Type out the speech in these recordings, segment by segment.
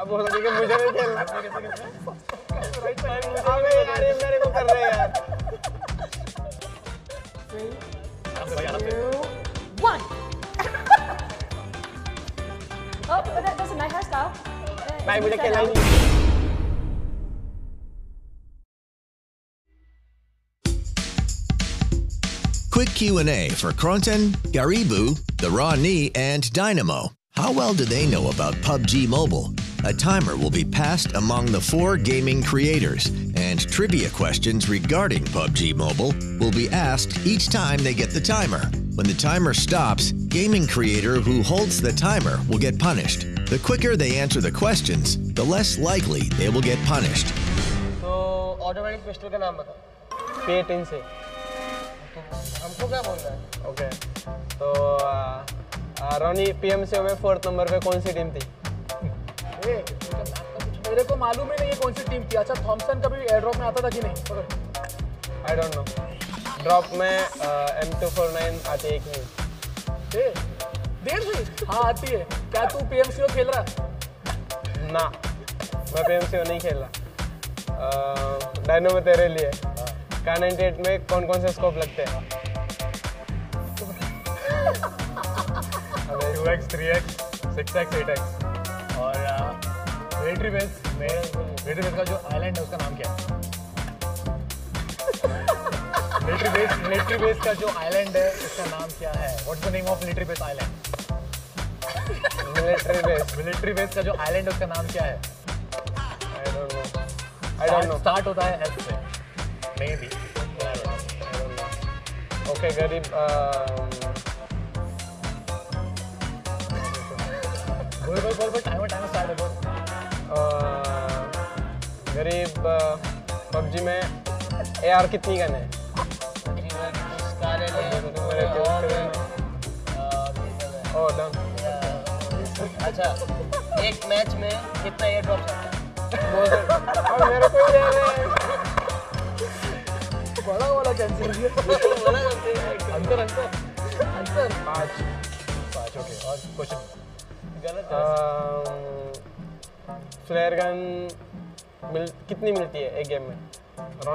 अब बोल रही मुझे नहीं खेलना अबे यार ये मेरे को कर रहे यार Three, two, one. oh, but that, that's a nice hairstyle. Quick Q&A for KronTen, Gareebo, The RawKnee, and Dynamo. How well do they know about PUBG Mobile? A timer will be passed among the four gaming creators, and trivia questions regarding PUBG Mobile will be asked each time they get the timer. When the timer stops, gaming creator who holds the timer will get punished. The quicker they answer the questions, the less likely they will get punished. तो automatic pistol का नाम बताओ P eighteen से हमको क्या बोलना है okay तो आ, आ, रोनी पीएमसीओ में फोर्थ नंबर पे कौन सी टीम थी ए, मेरे को मालूम ही नहीं है कौन सी टीम थी। अच्छा थॉमसन कभी एयर ड्रॉप में आता था कि नहीं? आई डोंट नो ड्रॉप में एम टू फोर नाइन आती है कि नहीं? देर से? हाँ आती है। क्या तू पीएमसीओ खेल रहा ना मैं पीएमसीओ नहीं खेल रहा। डायनो में तेरे लिए। का 98 में कौन कौन से स्कोप लगते हैं? Two X three X six X eight X military base में मिलिट्री बेस का जो आइलैंड है, उसका नाम क्या है? मिलिट्री बेस मिलिट्री बेस का जो आइलैंड है, उसका नाम क्या है? What's the name of military base island military base military base का जो आइलैंड है, उसका नाम क्या है? I don't know I don't know start होता है एस से. मे बी ओके गरीब बोल बोल बोल बोल टाइमर गरीब पबजी में ए आर कितनी गन है? अच्छा एक मैच में कितना एयर ड्रॉप है? मेरे को ही हैं बड़ा वाला कैंसिल किया। अंतर अंतर। अंतर। पाँच। पाँच ओके और क्वेश्चन गलत फ्लेयर गन मिल कितनी मिलती है एक गेम में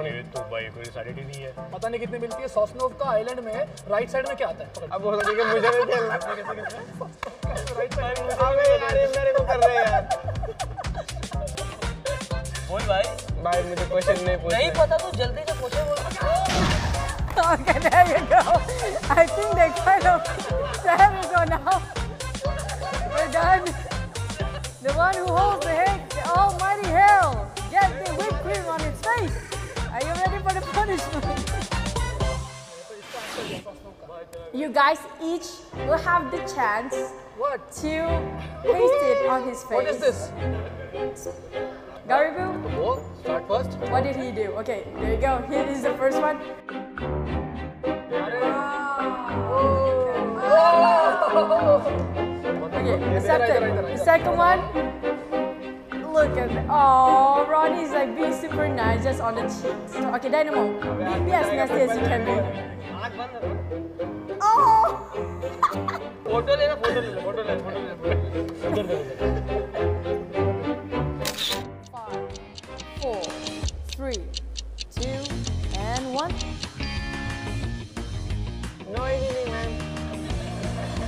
ये तो भाई कोई सैटरडे नहीं है पता नहीं कितनी मिलती है सॉसनोव का आइलैंड में राइट साइड में क्या आता है अब कि मुझे नहीं खेलना राइट साइड में अबे यार ये मेरे को कर रहे हैं यार बोल भाई भाई मुझे क्वेश्चन नहीं नहीं पता तो जल्दी से पूछे बोल Okay, there you go. I think they kind of. There we go now. We're done. The one who holds the, the almighty hell. Get the whipped cream on its face. Are you ready for the punishment? you guys each will have the chance What? to paste it on his face. What is this? Gareebo. Start first. what did he do? Okay, there you go. Here is the first one. Okay, oh! accepted. The second one look at that. Oh, RawKnee's like being super nice just on the cheeks. Okay, Dynamo, be, be as nasty as you can be. Oh! photo lena, photo lena, photo lena, photo lena, photo lena. Five, four, three, two, and one. No anything, man.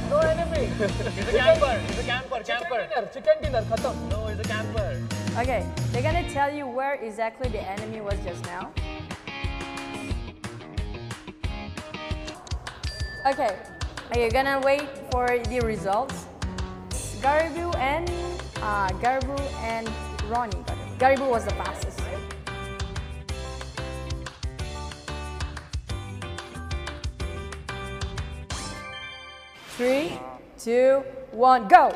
No enemy. It's a camper. He's a camper. Camper. Dinner. Chicken dinner. Khatam. No, he's a camper. Okay, they're gonna tell you where exactly the enemy was just now. Okay, are you gonna wait for the results? Gareebo and uh, Gareebo and RawKnee. got. Gareebo was the fastest. Three, two, one, go!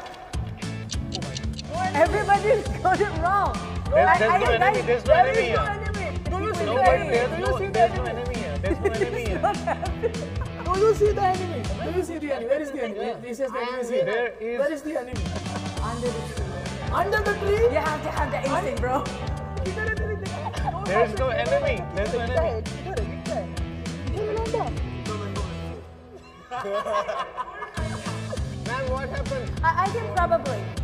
Everybody's got it wrong. There's, there's I, no I, enemy. I, there's no there enemy. Is no enemy. Do you see the enemy? There's no, there's no enemy here. There's no enemy here. Do oh, you see the enemy? Do you see the enemy? Where is the enemy? Yeah. He says the enemy. There is. Where is the enemy? Under the tree. Under the tree? You have to have the instinct, bro. There's no enemy. There's no enemy. Man, what happened? I, I think probably.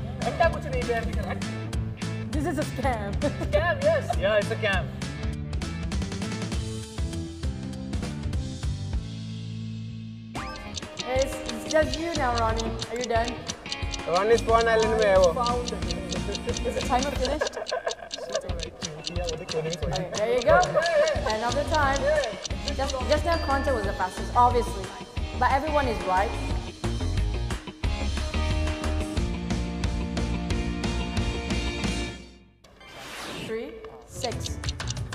This is a scam. Scam? Yes. Yeah, it's a scam. It's, it's just you now, RawKnee. Are you done? RawKnee's Swan Island में है वो. Found it. Is the timer finished? there you go. Another time. Just, just now, Conte was the fastest, obviously. But everyone is right.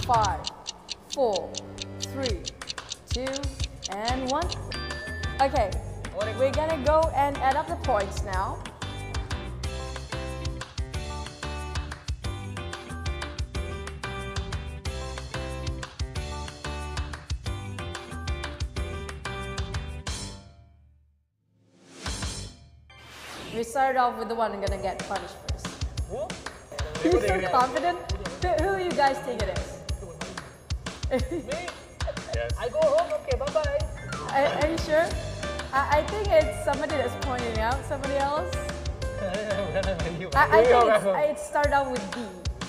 Five, four, three, two, and one. Okay, we're gonna go and add up the points now. We started off with the one I'm gonna get punished first. You're so confident. Who, who you guys think it is? I go home. Okay, bye bye. Are, are you sure? I, I think it's somebody that's pointing out somebody else. I, I think it's, it started out with D.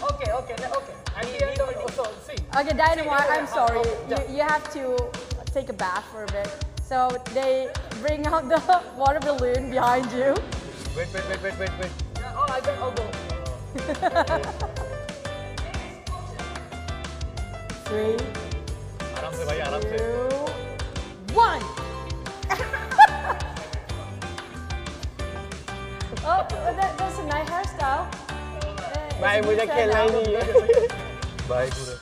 Okay, okay, le- okay. And the end of. So see. Okay, Dynamo, I- I'm sorry. You, you have to take a bath for a bit. So they bring out the water balloon behind you. Wait, wait, wait, wait, wait, wait. Yeah, oh, I can. I'll go. Three, आराम से भाई आराम से two, one. oh, that, that's a nice hairstyle. Uh, भाई it's a मुझे good खेलना ही hairstyle. नहीं है बाय गुरु